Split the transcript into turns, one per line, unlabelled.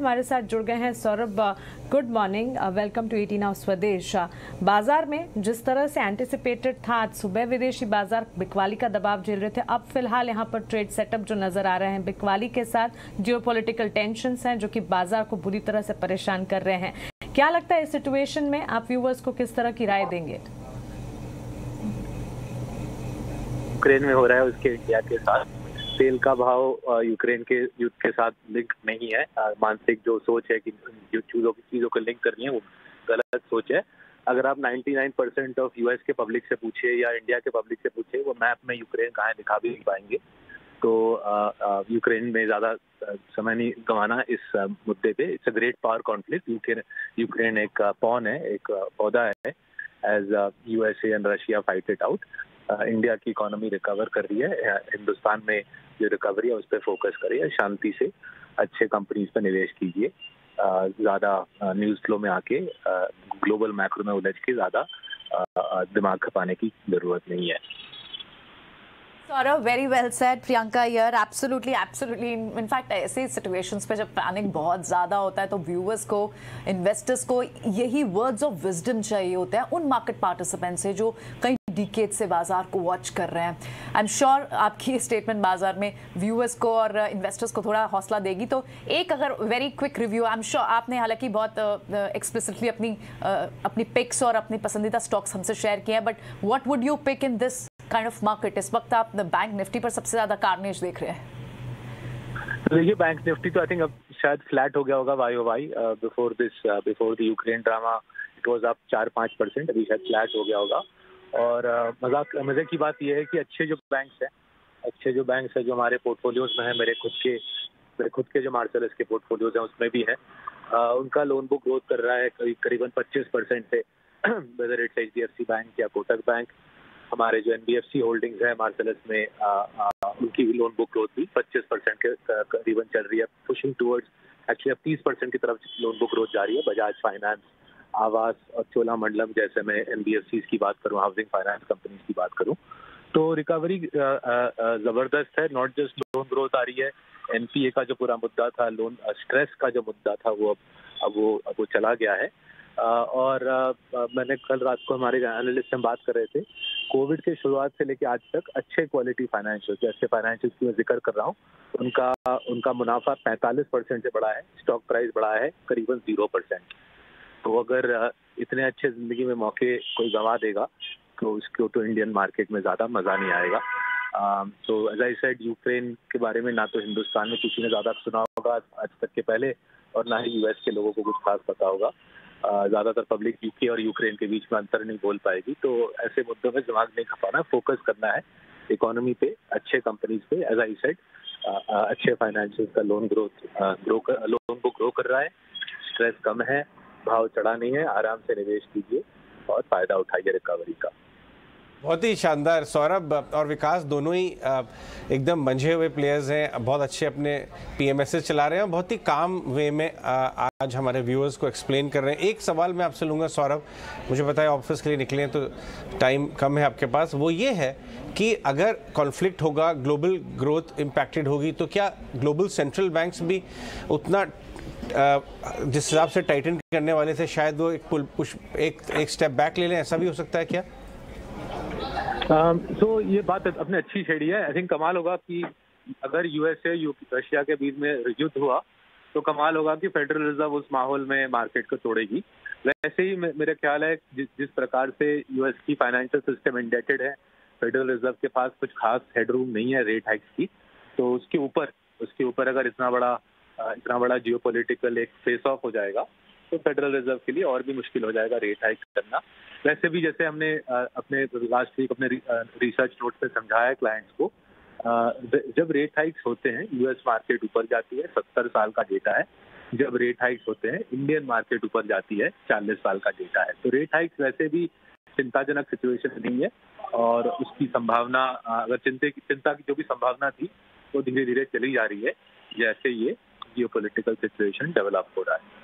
हमारे साथ जुड़ गए हैं Saurabh good morning welcome to ET now Swadesh. बाज़ार में जिस तरह से एंटिसिपेटेड था, आज सुबह विदेशी बाज़ार बिकवाली का दबाव झेल रहे थे। अब फ़िलहाल यहाँ पर ट्रेड सेटअप जो नज़र आ रहे हैं, बिकवाली के साथ जियोपॉलिटिकल टेंशंस हैं, जो कि बाज़ार को बुरी तरह से परेशान कर रहे हैं। क्या लगता है इस सिचुएशन में आप व्यूवर्स को किस तरह की राय देंगे?
यूक्रेन में हो रहा है, उसके इंडिया के साथ। तेल का भाव यूक्रेन के युद्ध के साथ लिंक नहीं है। मानसिक जो सोच है कि चीज़ों की चीज़ों को लिंक करनी है, वो गलत सोच है। अगर आप 99 परसेंट ऑफ़ यूएस के पब्लिक से पूछे या इंडिया के पब्लिक से पूछे वो मैप में यूक्रेन कहाँ दिखा भी नहीं पाएँगे। तो यूक्रेन में ज़्यादा समय नहीं गंवाना इस मुद्दे पे। It's a great power conflict Ukraine एक पौन है, एक पौधा है as USA and Russia fight it out India की इकोनॉमी रिकवर कर रही है हिंदुस्तान में जो रिकवरी है, उस पर फोकस करिए शांति से अच्छे कंपनीज़ पर निवेश कीजिए। ज़्यादा न्यूज़ फ्लो में आके ग्लोबल मैक्रो में उलझ के ज़्यादा दिमाग खपाने की ज़रूरत नहीं है।
वेरी वेल सेड प्रियंका यार एब्सोल्युटली एब्सोल्युटली इनफैक्ट ऐसे सिचुएशंस पे जब पैनिक बहुत ज़्यादा होता है तो व्यूअर्स को इन्वेस्टर्स को यही वर्ड्स ऑफ़ विजडम चाहिए होते हैं उन मार्केट पार्टिसिपेंट से जो कई डिकेट से बाज़ार को वॉच कर रहे हैं। आई एम श्योर आपकी स्टेटमेंट बाज़ार में व्यूअर्स को और इन्वेस्टर्स को थोड़ा हौसला देगी। तो एक अगर very quick review I am sure आपने हालाँकि बहुत एक्सप्लिसिटली अपनी अपनी पिक्स और अपनी पसंदीदा स्टॉक्स हमसे शेयर किए हैं but what would you pick in this kind of market इस वक्त आप बैंक निफ्टी पर सबसे ज़्यादा कारनेज देख रहे हैं।
देखिए बैंक निफ्टी तो आई थिंक अब शायद फ्लैट हो गया होगा Y O Y before this before the Ukraine drama it was up चार पाँच परसेंट अभी शायद फ्लैट हो गया होगा। और मज़ाक, मज़े की बात यह है कि अच्छे जो बैंक्स हैं, अच्छे जो बैंक्स हैं जो हमारे पोर्टफोलियोज में है, मेरे खुद के, मेरे खुद के जो मार्शल्स के पोर्टफोलियोज हैं, उसमें भी है। उनका लोन बुक ग्रोथ कर रहा है करीबन 25 परसेंट से whether it's H D F C bank या कोटक बैंक हमारे जो एनबीएफसी होल्डिंग्स है मार्सेलस में आ, आ, उनकी भी लोन बुक ग्रोथ भी 25 परसेंट के करीबन चल रही है। पुशिंग टूवर्ड्स एक्चुअली अब 30 परसेंट की तरफ़ लोन बुक ग्रोथ जा रही है। बजाज फाइनेंस आवास और चोला मंडलम जैसे मैं एनबीएफसी की बात करूँ हाउसिंग फाइनेंस कंपनीज़ की बात करूँ। तो रिकवरी ज़बरदस्त है। नॉट जस्ट लोन ग्रोथ आ रही है एनपीए का जो पूरा मुद्दा था लोन स्ट्रेस का जो मुद्दा था वो अब अब वो अब वो चला गया है। और मैंने कल रात को हमारे एनालिस्ट से बात कर रहे थे। कोविड के शुरुआत से लेकर आज तक अच्छे क्वालिटी फाइनेंशियल अच्छे फाइनेंशियल की मैं ज़िक्र कर रहा हूँ, उनका उनका मुनाफा 45 परसेंट से बढ़ा है स्टॉक प्राइस बढ़ा है, करीबन ज़ीरो परसेंट तो अगर इतने अच्छे ज़िंदगी में मौके कोई गंवा देगा तो उसको तो इंडियन मार्केट में ज़्यादा मज़ा नहीं आएगा। तो एज आई सेड यूक्रेन के बारे में ना तो हिंदुस्तान में किसी ने ज़्यादा सुना होगा आज तक के पहले, और ना ही यूएस के लोगों को कुछ खास पता होगा। ज़्यादातर पब्लिक यूके और यूक्रेन के बीच में अंतर नहीं बोल पाएगी। तो ऐसे मुद्दों में दिमाग नहीं खपाना फोकस करना है इकोनॉमी पे, अच्छे कंपनीज़ पे एज आई सेड अच्छे फाइनेंशियल का लोन ग्रोथ ग्रो कर लोन को ग्रो कर रहा है। स्ट्रेस कम है, भाव चढ़ा नहीं है, आराम से निवेश कीजिए और फ़ायदा उठाइए रिकवरी का।
बहुत ही शानदार। सौरभ और विकास दोनों ही एकदम मंझे हुए प्लेयर्स हैं, बहुत अच्छे अपने पीएमएसएस चला रहे हैं बहुत ही काम वे में आज हमारे व्यूअर्स को एक्सप्लेन कर रहे हैं। एक सवाल मैं आपसे लूँगा सौरभ, मुझे पता है ऑफ़िस के लिए निकले हैं तो टाइम कम है आपके पास। वो ये है कि अगर कॉन्फ्लिक्ट होगा ग्लोबल ग्रोथ इम्पैक्टेड होगी तो क्या ग्लोबल सेंट्रल बैंक्स भी उतना जिस हिसाब से टाइटन करने वाले थे, शायद वो एक पुल पुश एक एक स्टेप बैक ले लें, ऐसा भी हो सकता है क्या?
तो ये बात अपने अच्छी छेड़ी है। आई थिंक कमाल होगा कि अगर यूएसए रशिया के बीच में युद्ध हुआ तो कमाल होगा कि फेडरल रिज़र्व उस माहौल में मार्केट को तोड़ेगी। वैसे ही मेरा ख्याल है जिस जिस प्रकार से यूएस की फाइनेंशियल सिस्टम इंडेटेड है फेडरल रिज़र्व के पास कुछ खास हेडरूम नहीं है रेट हाइक्स की। तो उसके ऊपर उसके ऊपर अगर इतना बड़ा इतना बड़ा जियो एक फेस ऑफ़ हो जाएगा तो फेडरल रिज़र्व के लिए और भी मुश्किल हो जाएगा रेट हाइक करना। वैसे भी जैसे हमने अपने लास्ट वीक अपने रिसर्च नोट पे समझाया क्लाइंट्स को जब रेट हाइक्स होते हैं यूएस मार्केट ऊपर जाती है, सत्तर साल का डेटा है। जब रेट हाइक्स होते हैं इंडियन मार्केट ऊपर जाती है, चालीस साल का डेटा है। तो रेट हाइक्स वैसे भी चिंताजनक सिचुएशन नहीं है और उसकी संभावना अगर चिंता की चिंता की जो भी संभावना थी, वो धीरे धीरे चली जा रही है, जैसे ये जियो सिचुएशन डेवलप हो रहा है।